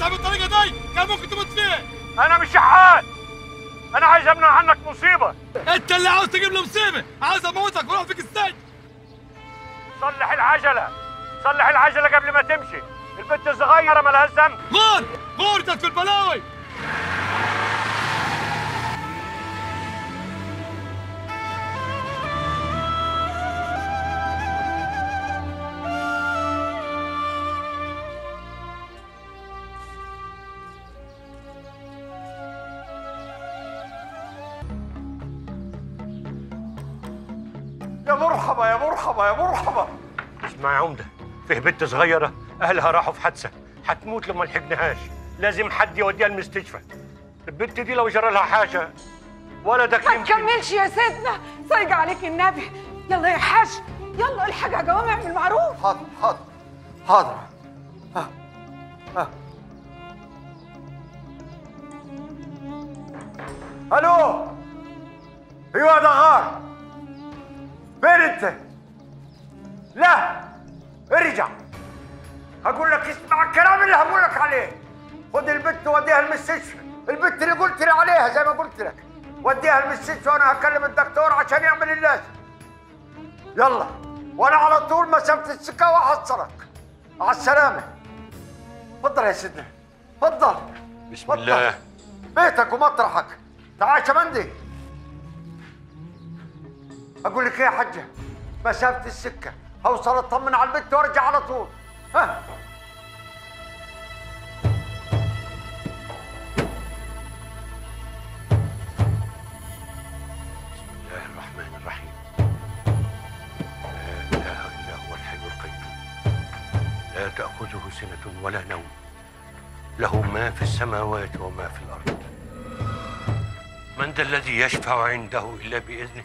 تمشي بالطريقة دي كان ممكن تموت فيه. أنا مش شحات. أنا عايز أمنع عنك مصيبة. أنت اللي عاوز تجيب له مصيبة. عاوز أموتك وأروح فيك السجن. صلح العجلة. صلح العجلة قبل ما تمشي. البنت الصغيرة مالهاش ذنب. غور غورتك في البلاوي. يا مرحبا يا مرحبا يا مرحبا. اسمع يا عمدة فيه بنت صغيرة أهلها راحوا في حادثة. هتموت لو ما لحقناهاش. لازم حد يوديها المستشفى. البنت دي لو جرى لها حاجة ولدك ما تكملش يا سيدنا. صايق عليك النبي. يلا يا حاج يلا الحاج يا جوامع اعمل معروف. حاضر حاضر حاضر. ها ها. ألو! أيوه دغار. فين انت؟ لا ارجع. هقول لك اسمع الكلام اللي هقول لك عليه. خد البنت وديها المستشفى. البنت اللي قلت لي عليها زي ما قلت لك. وديها المستشفى وأنا هكلم الدكتور عشان يعمل اللازم. يلا. وأنا على طول مسافة السكة وهحصلك مع السلامة. اتفضل يا سيدنا. اتفضل بسم الله. بيتك ومطرحك. تعال يا شمندي. أقول لك إيه يا حجة مسافه السكة هوصل اطمن على البنت وارجع على طول. ها؟ تأخذه سنة ولا نوم. له ما في السماوات وما في الأرض. من ذا الذي يشفع عنده إلا بإذنه؟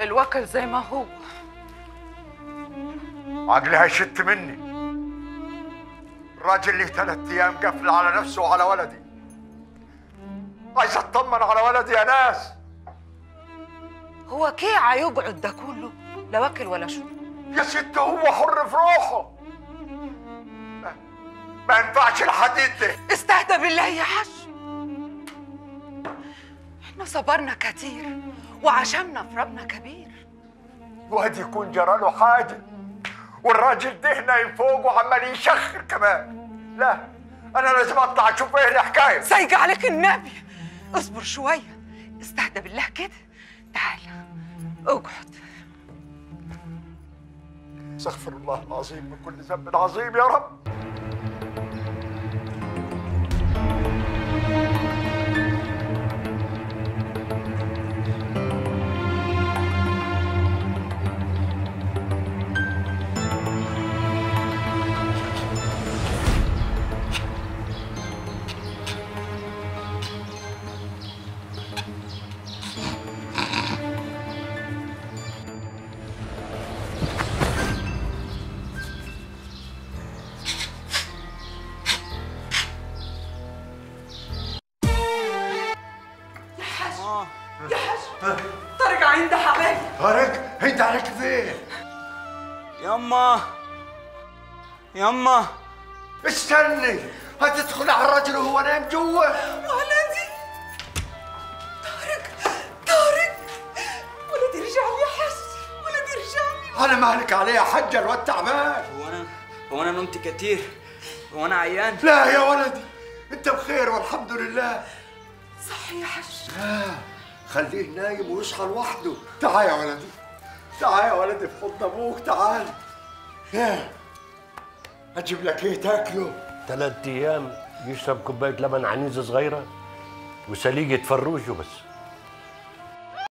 الوكل زي ما هو. عقلي هيشت مني. الراجل ليه ثلاث أيام قفل على نفسه وعلى ولدي. عايز أطمن على ولدي يا ناس. هو كيعة يقعد ده كله؟ لا وكل ولا شو. يا ست هو حر في روحه. ما- ما ينفعش الحديد ده. استهدى بالله يا حاج. إحنا صبرنا كتير. وعشمنا في ربنا كبير. واد يكون جراله حاجة والراجل ده نايم فوق وعمال يشخر كمان. لا أنا لازم أطلع أشوف إيه الحكاية. سايق عليك النبي. اصبر شوية. استهدى بالله كده. تعال اقعد. استغفر الله العظيم من كل ذنب عظيم يا رب. يا حاج يا حاج طارق عند حبايبي طارق انت عليك فين؟ يما يما استني هتدخل على الرجل وهو نايم جوا ولدي طارق طارق. ولدي رجع لي يا حاج ولدي رجع لي أنا مالك عليه يا حجه الواد تعبان. هو أنا هو أنا نمت كتير هو أنا عيان. لا يا ولدي أنت بخير والحمد لله. صح يا حاج خليه نايم ويصحى لوحده تعال يا ولدي. تعال يا ولدي في حضن أبوك تعال. يا أجيب لك إيه؟ تاكله. ثلاث أيام يشرب كوباية لبن عنيزة صغيرة وسليقة فروج وبس